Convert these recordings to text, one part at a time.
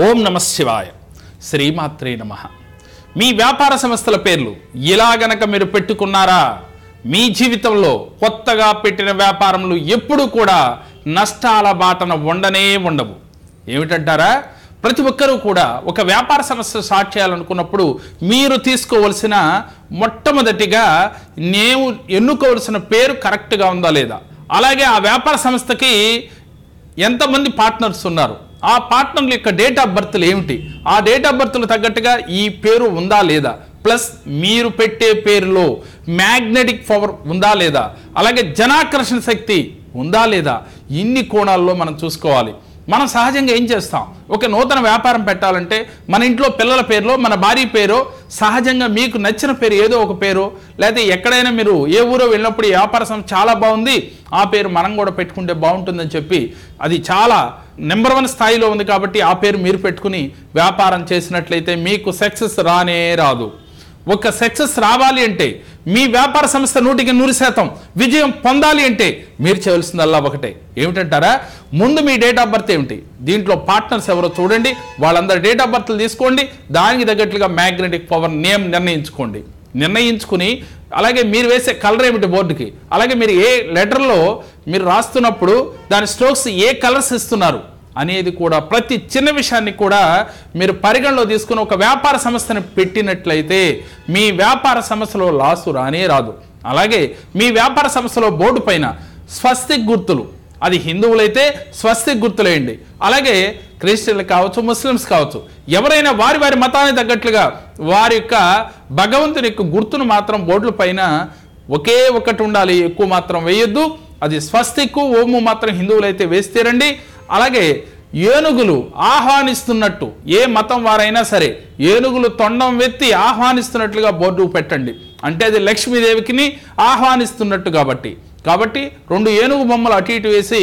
ఓం నమ శివాయ. శ్రీమాత్రే నమ. మీ వ్యాపార సంస్థల పేర్లు ఇలా గనక మీరు పెట్టుకున్నారా? మీ జీవితంలో కొత్తగా పెట్టిన వ్యాపారములు ఎప్పుడు కూడా నష్టాల బాటన ఉండనే ఉండవు. ఏమిటంటారా? ప్రతి ఒక్కరూ కూడా ఒక వ్యాపార సంస్థ స్టార్ట్ చేయాలనుకున్నప్పుడు మీరు తీసుకోవలసిన మొట్టమొదటిగా నేను ఎన్నుకోవలసిన పేరు కరెక్ట్గా ఉందా లేదా? అలాగే ఆ వ్యాపార సంస్థకి ఎంతమంది పార్ట్నర్స్ ఉన్నారు? ఆ పార్ట్నర్ల యొక్క డేట్ ఆఫ్ బర్త్లు ఏమిటి? ఆ డేట్ ఆఫ్ బర్త్లు తగ్గట్టుగా ఈ పేరు ఉందా లేదా? ప్లస్ మీరు పెట్టే పేరులో మ్యాగ్నెటిక్ పవర్ ఉందా లేదా? అలాగే జనాకర్షణ శక్తి ఉందా లేదా? ఇన్ని కోణాల్లో మనం చూసుకోవాలి. మనం సహజంగా ఏం చేస్తాం? ఒక నూతన వ్యాపారం పెట్టాలంటే మన ఇంట్లో పిల్లల పేరులో మన భార్య పేరు సహజంగా మీకు నచ్చిన పేరు ఏదో ఒక పేరు లేదా ఎక్కడైనా మీరు ఏ ఊరో వెళ్ళినప్పుడు ఈ వ్యాపార సంస్థ చాలా బాగుంది ఆ పేరు మనం కూడా పెట్టుకుంటే బాగుంటుందని చెప్పి అది చాలా నెంబర్ వన్ స్థాయిలో ఉంది కాబట్టి ఆ పేరు మీరు పెట్టుకుని వ్యాపారం చేసినట్లయితే మీకు సక్సెస్ రానే రాదు. ఒక సక్సెస్ రావాలి అంటే మీ వ్యాపార సంస్థ నూటికి నూరు శాతం విజయం పొందాలి అంటే మీరు చేయవలసిందల్లా ఒకటే. ఏమిటంటారా? ముందు మీ డేట్ ఆఫ్ బర్త్ ఏమిటి? దీంట్లో పార్ట్నర్స్ ఎవరో చూడండి వాళ్ళందరి డేట్ ఆఫ్ బర్త్లు తీసుకోండి దానికి తగ్గట్లుగా మ్యాగ్నెటిక్ పవర్ నేమ్ నిర్ణయించుకోండి. నిర్ణయించుకుని అలాగే మీరు వేసే కలర్ ఏమిటి బోర్డుకి? అలాగే మీరు ఏ లెటర్లో మీరు రాస్తున్నప్పుడు దాని స్ట్రోక్స్ ఏ కలర్స్ ఇస్తున్నారు అనేది కూడా ప్రతి చిన్న విషయాన్ని కూడా మీరు పరిగణలో తీసుకుని ఒక వ్యాపార సంస్థను పెట్టినట్లయితే మీ వ్యాపార సంస్థలో లాసు రానే రాదు. అలాగే మీ వ్యాపార సంస్థలో బోర్డు పైన స్వస్తిక్ గుర్తులు అది హిందువులైతే స్వస్తికి గుర్తులేయండి. అలాగే క్రిస్టియన్లు కావచ్చు ముస్లిమ్స్ కావచ్చు ఎవరైనా వారి వారి మతానికి తగ్గట్లుగా వారి యొక్క భగవంతుని యొక్క గుర్తును మాత్రం బోర్డుల పైన ఒకే ఒకటి ఉండాలి ఎక్కువ మాత్రం వేయొద్దు. అది స్వస్తికు ఓము మాత్రం హిందువులైతే వేస్తేరండి అలాగే ఏనుగులు ఆహ్వానిస్తున్నట్టు ఏ మతం వారైనా సరే ఏనుగులు తొండం వెత్తి ఆహ్వానిస్తున్నట్లుగా బోర్డు పెట్టండి. అంటే అది లక్ష్మీదేవికిని ఆహ్వానిస్తున్నట్టు కాబట్టి. కాబట్టి రెండు ఏనుగు బొమ్మలు అటు ఇటు వేసి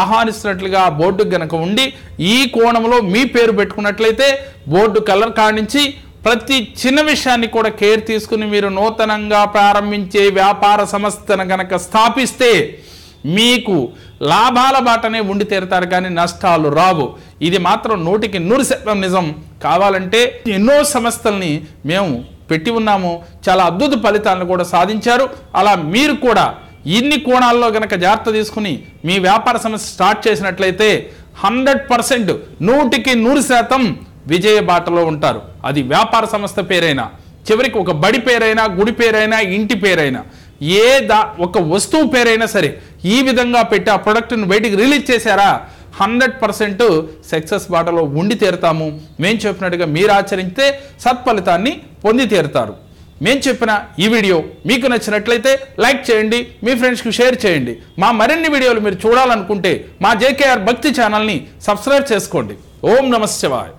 ఆహ్వానిస్తున్నట్లుగా బోర్డు గనక ఉండి ఈ కోణంలో మీ పేరు పెట్టుకున్నట్లయితే బోర్డు కలర్ కానించి ప్రతి చిన్న విషయాన్ని కూడా కేర్ తీసుకుని మీరు నూతనంగా ప్రారంభించే వ్యాపార సంస్థను గనక స్థాపిస్తే మీకు లాభాల బాటనే ఉండి తీరుతారు కానీ నష్టాలు రావు. ఇది మాత్రం నూటికి నూరు శాతం నిజం. కావాలంటే ఎన్నో సంస్థల్ని మేము పెట్టి ఉన్నాము. చాలా అద్భుత ఫలితాలను కూడా సాధించారు. అలా మీరు కూడా ఇన్ని కోణాల్లో గనక జాగ్రత్త తీసుకుని మీ వ్యాపార సంస్థ స్టార్ట్ చేసినట్లయితే హండ్రెడ్ పర్సెంట్ నూటికి నూరు శాతం విజయ బాటలో ఉంటారు. అది వ్యాపార సంస్థ పేరైనా చివరికి ఒక బడి పేరైనా గుడి పేరైనా ఇంటి పేరైనా ఏ దా ఒక వస్తువు పేరైనా సరే ఈ విధంగా పెట్టి ఆ ప్రొడక్ట్ని బయటికి రిలీజ్ చేశారా హండ్రెడ్ పర్సెంట్ సక్సెస్ బాటలో ఉండి తీరుతాము. మేము చెప్పినట్టుగా మీరు ఆచరిస్తే సత్ఫలితాన్ని పొంది తీరుతారు. మేము చెప్పిన ఈ వీడియో మీకు నచ్చినట్లయితే లైక్ చేయండి మీ ఫ్రెండ్స్కి షేర్ చేయండి. మా మరిన్ని వీడియోలు మీరు చూడాలనుకుంటే మా జేకేఆర్ భక్తి ఛానల్ని సబ్స్క్రైబ్ చేసుకోండి. ఓం నమ శివాయ్.